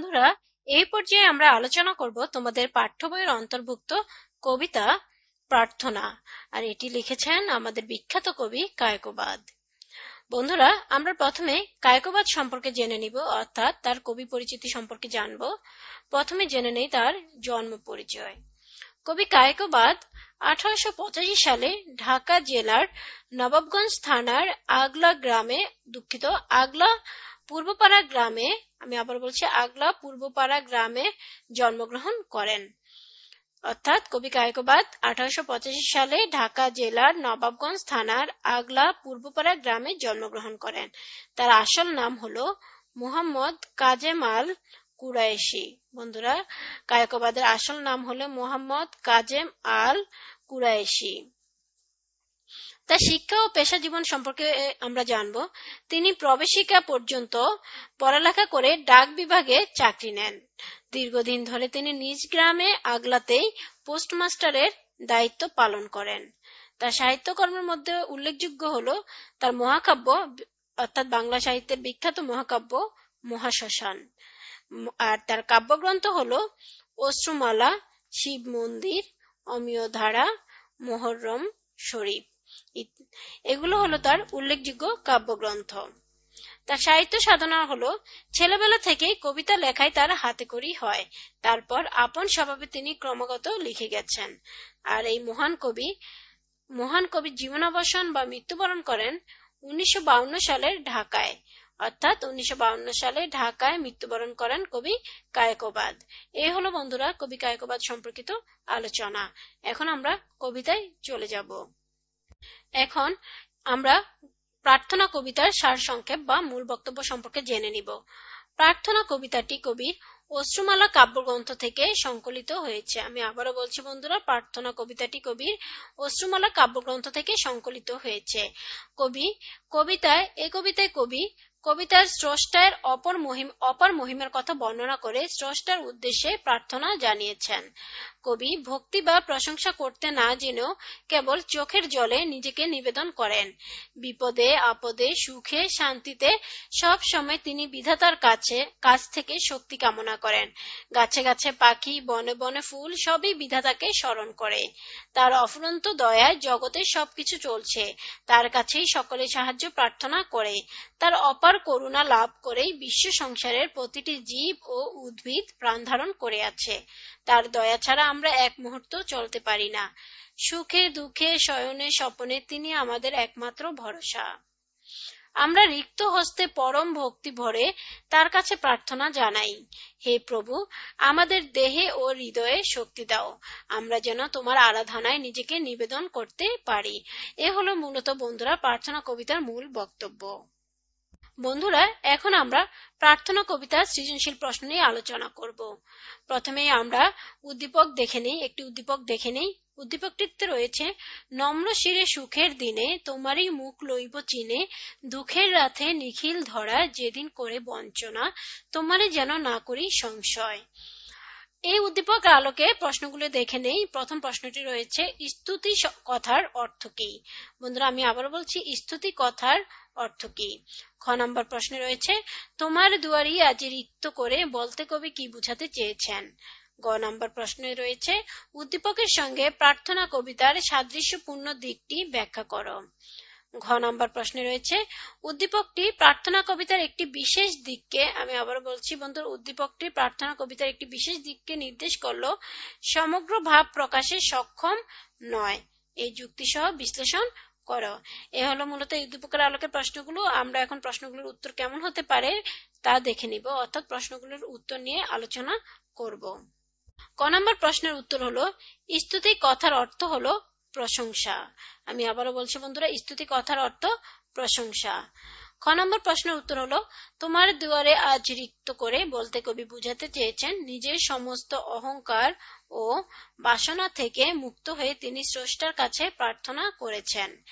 বন্ধুরা, এই পর্যায়ে আমরা আলোচনা করব তোমাদের পাঠ্য বইয়ের অন্তর্ভুক্ত কবিতা প্রার্থনা। আর এটি লিখেছেন আমাদের বিখ্যাত কবি কায়কবাদ। বন্ধুরা, আমরা প্রথমে কায়কবাদ সম্পর্কে জেনে নিব, অর্থাৎ তার কবি পরিচিতি সম্পর্কে জানব। প্রথমে জেনে নেই তার জন্ম পরিচয়। কবি কায়কবাদ আঠারোশ সালে ঢাকা জেলার নবাবগঞ্জ থানার আগলা গ্রামে দুঃখিত, আগলা পূর্বপাড়া গ্রামে, আমি আবার বলছি আগলা পূর্বপাড়া গ্রামে জন্মগ্রহণ করেন। অর্থাৎ কবি কায়কবাদ আঠারোশো সালে ঢাকা জেলার নবাবগঞ্জ থানার আগলা পূর্বপাড়া গ্রামে জন্মগ্রহণ করেন। তার আসল নাম হলো মুহাম্মদ কাজেম আল কুরাইশি। বন্ধুরা, কায়কবাদের আসল নাম হলো মোহাম্মদ কাজেম আল কুরাইশি। তার শিক্ষা ও পেশা জীবন সম্পর্কে আমরা জানব। তিনি প্রবেশিকা পর্যন্ত পড়ালেখা করে ডাক বিভাগে চাকরি নেন। দীর্ঘদিন ধরে তিনি নিজ গ্রামে আগলাতেই পোস্টমাস্টারের দায়িত্ব পালন করেন। তার সাহিত্যকর্মের মধ্যে উল্লেখযোগ্য হল তার মহাকাব্য, অর্থাৎ বাংলা সাহিত্যের বিখ্যাত মহাকাব্য মহাশ্মশান। আর তার কাব্যগ্রন্থ হল অশ্রুমালা শিব মন্দির অমিয় ধারা মোহরম শরীফ। এগুলো হলো তার উল্লেখযোগ্য কাব্যগ্রন্থ। তার সাহিত্য সাধনা হলো, ছেলেবেলা থেকেই কবিতা লেখায় তার হাতে করি হয়। তারপর আপন স্বভাবে তিনি ক্রমাগত লিখে গেছেন। আর এই মহান কবি মহান কবি জীবনাবসান বা মৃত্যুবরণ করেন উনিশশো সালের ঢাকায়। অর্থাৎ উনিশশো সালে ঢাকায় মৃত্যুবরণ করেন কবি কায়কবাদ। এই হলো বন্ধুরা কবি কায়কবাদ সম্পর্কিত আলোচনা। এখন আমরা কবিতায় চলে যাব। এখন আমরা প্রার্থনা কবিতার সার সংক্ষেপ বা মূল বক্তব্য সম্পর্কে জেনে নিব। প্রার্থনা কবিতাটি কবির অশ্রুমালা কাব্যগ্রন্থ থেকে সংকলিত হয়েছে। আমি আবারও বলছি বন্ধুরা, প্রার্থনা কবিতাটি কবির অশ্রুমালা কাব্যগ্রন্থ থেকে সংকলিত হয়েছে। কবি কবিতায়, এ কবিতায় কবি কবিতার স্রষ্টার অপর মহিম, অপর মহিমার কথা বর্ণনা করে স্রষ্টার উদ্দেশ্যে প্রার্থনা জানিয়েছেন। কবি ভক্তি বা প্রশংসা করতে না জেনেও কেবল চোখের জলে নিজেকে নিবেদন করেন। বিপদে, আপদে, সুখে, শান্তিতে সব সময় তিনি বিধাতার কাছে, কাছ থেকে শক্তি কামনা করেন। গাছে গাছে পাখি, বনে বনে ফুল সবই বিধাতাকে স্মরণ করে। তার অফুরন্ত দয়ায় জগতে সবকিছু চলছে। তার কাছেই সকলে সাহায্য প্রার্থনা করে। তার অপার করুণা লাভ করেই বিশ্ব সংসারের প্রতিটি জীব ও উদ্ভিদ প্রাণ ধারণ করে আছে। তার দয়া ছাড়া আমরা এক মুহূর্ত চলতে পারি না। সুখে, দুঃখে, শয়নে, স্বপনে তিনি আমাদের একমাত্র ভরসা। আমরা রিক্ত হস্তে পরম ভক্তি ভরে তার কাছে প্রার্থনা জানাই, হে প্রভু, আমাদের দেহে ও হৃদয়ে শক্তি দাও। আমরা যেন তোমার আরাধনায় নিজেকে নিবেদন করতে পারি। এ হলো মূলত বন্ধুরা প্রার্থনা কবিতার মূল বক্তব্য। বন্ধুরা, এখন আমরা প্রার্থনা কবিতার সৃজনশীল প্রশ্ন নিয়ে আলোচনা করব। প্রথমে আমরা উদ্দীপক দেখে নেই, একটি উদ্দীপক দেখে নেই। উদ্দীপকটিতে রয়েছে, নম্র শিরে সুখের দিনে তোমারই মুখ লইব চিনে, দুঃখের রাতে নিখিল ধরা যেদিন করে বঞ্চনা, তোমারে যেন না করি সংশয়। এই উদ্দীপক আলোকে প্রশ্নগুলো দেখে নেই। প্রথম প্রশ্নটি রয়েছে, স্তুতি কথার অর্থ কি? বন্ধুরা, আমি আবার বলছি, স্তুতি কথার অর্থ কি? খ নম্বর প্রশ্নে রয়েছে, তোমার দুয়ারি আজ রিক্ত করে বলতে কবি কি বুঝাতে চেয়েছেন? গ নম্বর প্রশ্নে রয়েছে, উদ্দীপকের সঙ্গে প্রার্থনা কবিতার সাদৃশ্যপূর্ণ দিকটি ব্যাখ্যা করো। ঘ নম্বর প্রশ্নে রয়েছে, উদ্দীপকটি প্রার্থনা কবিতার একটি বিশেষ দিককে, আমি আবার বলছি বন্ধুর, উদ্দীপকটি প্রার্থনা কবিতার একটি বিশেষ দিককে নির্দেশ করল, সমগ্র ভাব প্রকাশে সক্ষম নয়। এই যুক্তি সহ বিশ্লেষণ করো। এ হলো মূলত এই উদ্দীপকের আলোকে প্রশ্নগুলো। আমরা এখন প্রশ্নগুলোর উত্তর কেমন হতে পারে তা দেখে নিব, অর্থাৎ প্রশ্নগুলোর উত্তর নিয়ে আলোচনা করব। ক নম্বর প্রশ্নের উত্তর হলো, স্তুতি কথার অর্থ হলো প্রশংসা। আমি আবারও বলছি বন্ধুরা, স্তুতি কথার অর্থ প্রশংসা। খ নম্বর প্রশ্নের উত্তর হলো, তোমার দুয়ারে আজ করে বলতে কবি বুঝাতে চেয়েছেন, নিজের সমস্ত অহংকার ও বাসনা থেকে মুক্ত হয়ে তিনি স্রষ্টার কাছে প্রার্থনা করেছেন।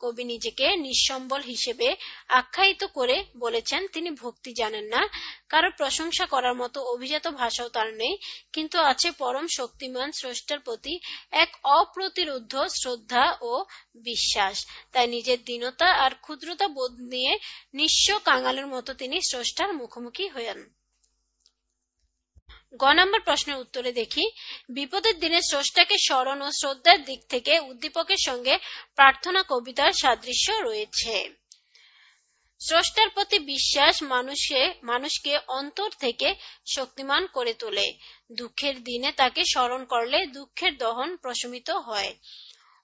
কবি নিজেকে নিঃসম্বল হিসেবে আখ্যায়িত করে বলেছেন, তিনি ভক্তি জানেন না, কারও প্রশংসা করার মতো অভিজাত ভাষাও তার নেই, কিন্তু আছে পরম শক্তিমান স্রষ্টার প্রতি এক অপ্রতিরোধ শ্রদ্ধা ও বিশ্বাস। তাই নিজের দীনতা আর ক্ষুদ্রতা বোধ নিয়ে নিঃস্ব কাঙালের মতো তিনি স্রষ্টার মুখোমুখি হয়েন। গ নম্বর প্রশ্নের উত্তরে দেখি, বিপদের দিনে স্রষ্টাকে স্মরণ ও শ্রদ্ধার দিক থেকে উদ্দীপকের সঙ্গে প্রার্থনা, কবিতার সাদৃশ্য রয়েছে। স্রষ্টার প্রতি বিশ্বাস মানুষে, মানুষকে অন্তর থেকে শক্তিমান করে তোলে। দুঃখের দিনে তাকে স্মরণ করলে দুঃখের দহন প্রশমিত হয়।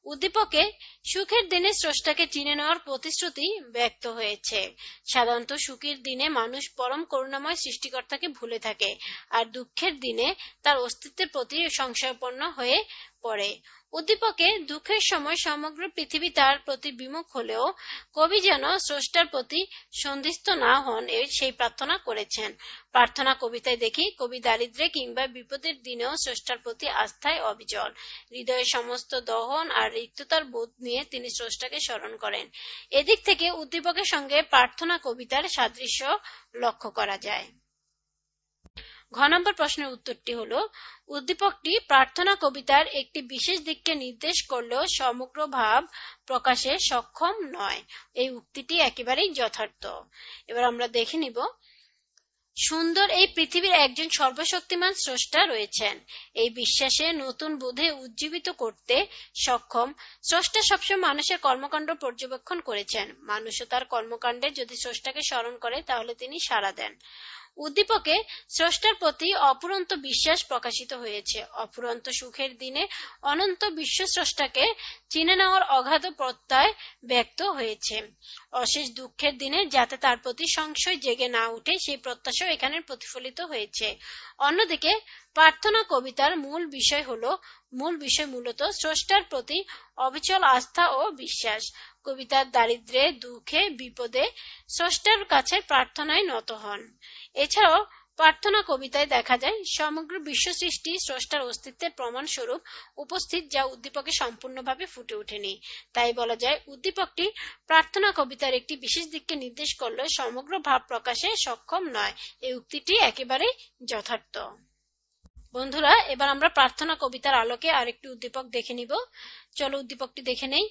উদ্দীপকে সুখের দিনে স্রষ্টাকে চিনে নেওয়ার প্রতিশ্রুতি ব্যক্ত হয়েছে। সাধারণত সুখের দিনে মানুষ পরম করুণাময় সৃষ্টিকর্তাকে ভুলে থাকে, আর দুঃখের দিনে তার অস্তিত্বের প্রতি সংশয়পন্ন হয়ে পড়ে উদ্দীপকে দুঃখের সময় সমগ্র পৃথিবী তার প্রতি বিমুখ হলেও কবি যেন স্রষ্টার প্রতি সন্ধিস্থ না হন সেই প্রার্থনা করেছেন। প্রার্থনা কবিতায় দেখি কবি দারিদ্রে কিংবা বিপদের দিনেও স্রষ্টার প্রতি আস্থায় অবিচল। হৃদয়ের সমস্ত দহন আর রিক্ততার বোধ নিয়ে তিনি স্রষ্টাকে স্মরণ করেন। এদিক থেকে উদ্দীপকের সঙ্গে প্রার্থনা কবিতার সাদৃশ্য লক্ষ্য করা যায়। ঘ নম্বর প্রশ্নের উত্তরটি হল, উদ্দীপকটি প্রার্থনা কবিতার একটি বিশেষ দিককে নির্দেশ করলেও সমগ্র ভাব প্রকাশে সক্ষম নয়। এই উক্তিটি একেবারেই যথার্থ। এবার আমরা দেখে নিব, সুন্দর এই পৃথিবীর একজন সর্বশক্তিমান স্রষ্টা রয়েছেন। এই বিশ্বাসে নতুন বোধে উজ্জীবিত করতে সক্ষম। স্রষ্টা সবসময় মানুষের কর্মকাণ্ড পর্যবেক্ষণ করেছেন। মানুষও তার কর্মকাণ্ডে যদি স্রষ্টাকে স্মরণ করে, তাহলে তিনি সাড়া দেন। উদ্দীপকে স্রষ্টার প্রতি অপুরন্ত বিশ্বাস প্রকাশিত হয়েছে। অপুরন্ত সুখের দিনে অনন্ত বিশ্ব স্রষ্টাকে চিনে নেওয়ার অগাধ প্রত্যয় ব্যক্ত হয়েছে। অশেষ দুঃখের দিনে যাতে তার প্রতি সংশয় জেগে না উঠে, সেই প্রত্যাশাও এখানে প্রতিফলিত হয়েছে। অন্যদিকে প্রার্থনা কবিতার মূল বিষয় হল, মূল বিষয় মূলত স্রষ্টার প্রতি অবিচল আস্থা ও বিশ্বাস। কবিতার দারিদ্রে দুঃখে, বিপদে স্রষ্টার কাছে প্রার্থনায় নত হন। এছাড়াও প্রার্থনা কবিতায় দেখা যায়, সমগ্র বিশ্ব সৃষ্টি স্রষ্টার অস্তিত্বের প্রমাণ স্বরূপ উপস্থিত যা উদ্দীপকে সম্পূর্ণভাবে ফুটে ওঠেনি। তাই বলা যায়, উদ্দীপকটি প্রার্থনা কবিতার একটি বিশেষ দিককে নির্দেশ করলেও সমগ্র ভাব প্রকাশে সক্ষম নয়। এই উক্তিটি একেবারে যথার্থ। বন্ধুরা, এবার আমরা প্রার্থনা কবিতার আলোকে আরেকটি উদ্দীপক দেখে নিব। চলো উদ্দীপকটি দেখে নেই।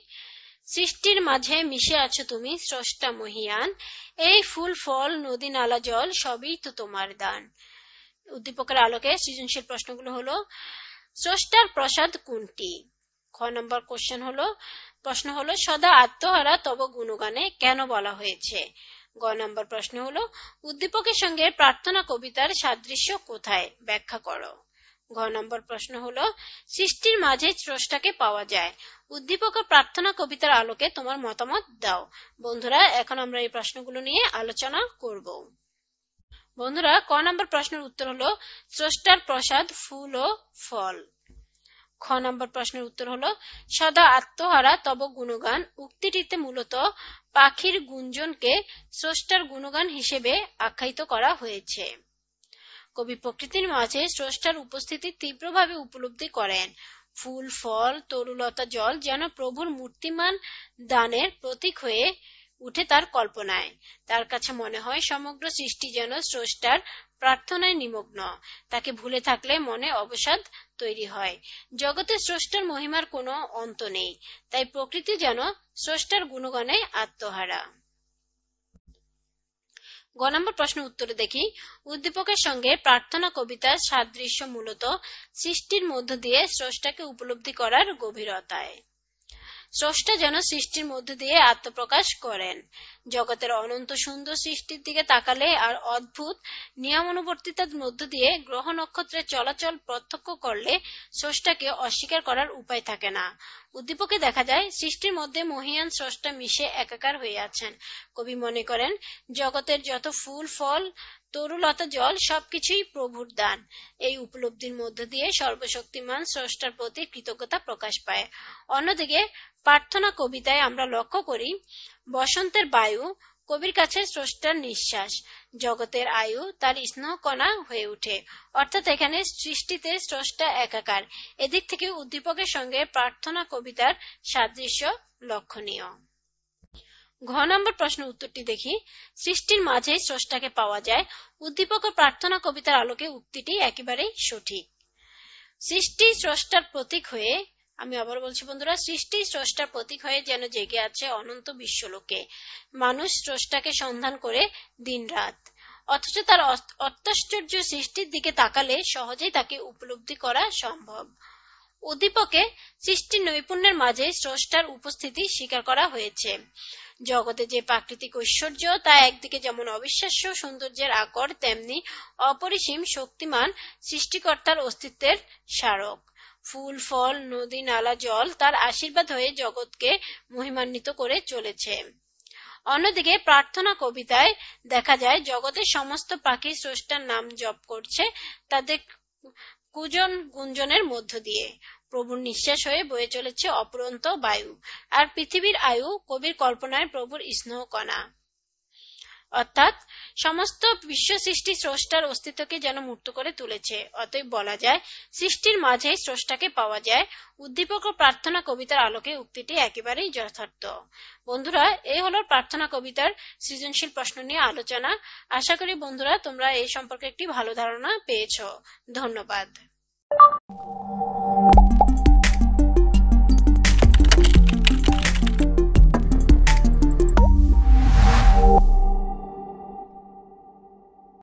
সৃষ্টির মাঝে মিশে আছো তুমি, স্রষ্টা মহিয়ান। এই ফুল, ফল, নদী, নালা, জল, সবই তো তোমার দান। উদ্দীপকের আলোকে সৃজনশীল প্রশ্নগুলো হলো, স্রষ্টার প্রসাদ কোনটি? খ নম্বর কোশ্চেন হলো, প্রশ্ন হলো, সদা আত্মহারা তব গুণগানে কেন বলা হয়েছে? গ নম্বর প্রশ্ন হলো, উদ্দীপকের সঙ্গে প্রার্থনা কবিতার সাদৃশ্য কোথায়? ব্যাখ্যা করো। ঘ নম্বর প্রশ্ন হলো, সৃষ্টির মাঝে স্রষ্টাকে পাওয়া যায়। উদ্দীপক প্রার্থনা কবিতার আলোকে তোমার মতামত দাও। বন্ধুরা, এখন আমরা এই প্রশ্নগুলো নিয়ে আলোচনা করব। বন্ধুরা, ক নম্বর প্রশ্নের উত্তর হলো, স্রষ্টার প্রসাদ, ফুল ও ফল। খ নম্বর প্রশ্নের উত্তর হলো, সদা আত্মহারা, তব গুণগান। উক্তিটিতে মূলত, পাখির গুঞ্জনকে স্রষ্টার গুণগান হিসেবে আখ্যায়িত করা হয়েছে। কবি প্রকৃতির মাঝে স্রষ্টার উপস্থিতি তীব্রভাবে উপলব্ধি করেন। ফুল, ফল, তরুলতা, জল যেন প্রভুর মূর্তিমান দানের প্রতীক হয়ে উঠে তার কল্পনায়। তার কাছে মনে হয় সমগ্র সৃষ্টি যেন স্রষ্টার প্রার্থনায় নিমগ্ন। তাকে ভুলে থাকলে মনে অবসাদ তৈরি হয়। জগতে স্রষ্টার মহিমার কোনো অন্ত নেই। তাই প্রকৃতি যেন স্রষ্টার গুণগণে আত্মহারা। গ নম্বর প্রশ্ন উত্তরে দেখি। উদ্দীপকের সঙ্গে প্রার্থনা কবিতার সাদৃশ্য মূলত সৃষ্টির মধ্য দিয়ে স্রষ্টাকে উপলব্ধি করার গভীরতায়। স্রষ্টা যেন সৃষ্টির মধ্য দিয়ে আত্মপ্রকাশ করেন। জগতের অনন্ত সুন্দর সৃষ্টির দিকে তাকালে আর অদ্ভুত নিয়মানুবর্তিতার মধ্য দিয়ে গ্রহ নক্ষত্রের চলাচল প্রত্যক্ষ করলে স্রষ্টাকে অস্বীকার করার উপায় থাকে না। উদ্দীপকে দেখা যায়, সৃষ্টির মধ্যে মহিয়ান স্রষ্টা মিশে একাকার হয়ে আছেন। কবি মনে করেন, জগতের যত ফুল, ফল, তরুলতা, জল, সবকিছুই প্রভুর দান। এই উপলব্ধির মধ্য দিয়ে সর্বশক্তিমান স্রষ্টার প্রতি কৃতজ্ঞতা প্রকাশ পায়। অন্যদিকে প্রার্থনা কবিতায় আমরা লক্ষ্য করি বসন্তের বায়ু কবির কাছে স্রষ্টার নিঃশ্বাস। জগতের আয়ু তার স্নেহকণা হয়ে ওঠে। অর্থাৎ এখানে সৃষ্টিতে স্রষ্টা একাকার। এদিক থেকে উদ্দীপকের সঙ্গে প্রার্থনা কবিতার সাদৃশ্য লক্ষণীয়। ঘ নম্বর প্রশ্ন উত্তরটি দেখি। সৃষ্টির মাঝে স্রষ্টাকে পাওয়া যায়। উদ্দীপক ও প্রার্থনা কবিতার আলোকে উক্তিটি একেবারেই সঠিক। সৃষ্টি স্রষ্টার প্রতীক হয়ে আমি আবার বলছি, বন্ধুরা, সৃষ্টি স্রষ্টার প্রতীক হয়ে যেন জেগে আছে অনন্ত বিশ্বলোকে। মানুষ স্রষ্টাকে সন্ধান করে দিন রাত অথচ তার অত্যাশ্চর্য সৃষ্টির দিকে তাকালে সহজেই তাকে উপলব্ধি করা সম্ভব। উদ্দীপকে সৃষ্টি নৈপুণ্যের মাঝে স্রষ্টার উপস্থিতি স্বীকার করা হয়েছে। জগতে যে প্রাকৃতিক ঐশ্বর্য, তা একদিকে যেমন অবিশ্বাস্য সৌন্দর্যের আকর, তেমনি অপরিসীম শক্তিমান সৃষ্টিকর্তার অস্তিত্বের স্মারক। ফুল, ফল, নদী, নালা, জল তার আশীর্বাদ হয়ে জগৎকে মহিমান্বিত করে চলেছে। অন্যদিকে প্রার্থনা কবিতায় দেখা যায়, জগতের সমস্ত পাখি স্রষ্টার নাম জপ করছে তাদের কুজন গুঞ্জনের মধ্য দিয়ে। প্রভুর নিঃশ্বাস হয়ে বয়ে চলেছে অপরন্ত বায়ু, আর পৃথিবীর আয়ু, কবির কল্পনায় প্রভুর স্নেহ কণা অর্থাৎ সমস্ত বিশ্ব সৃষ্টি স্রষ্টার অস্তিত্বকে যেন মুক্ত করে তুলেছে। অতএব বলা যায়, সৃষ্টির মাঝে স্রষ্টাকে পাওয়া যায়। উদ্দীপক ও প্রার্থনা কবিতার আলোকে উক্তিটি একেবারেই যথার্থ। বন্ধুরা, এই হলো প্রার্থনা কবিতার সৃজনশীল প্রশ্ন নিয়ে আলোচনা। আশা করি বন্ধুরা, তোমরা এই সম্পর্কে একটি ভালো ধারণা পেয়েছ। ধন্যবাদ।